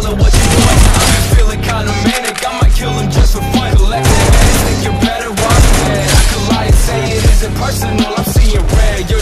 calling what you want. I'm feeling kinda manic, I might kill him just for fun. Collecting, think you're better, why I could lie and say it isn't personal? I'm seeing red, you're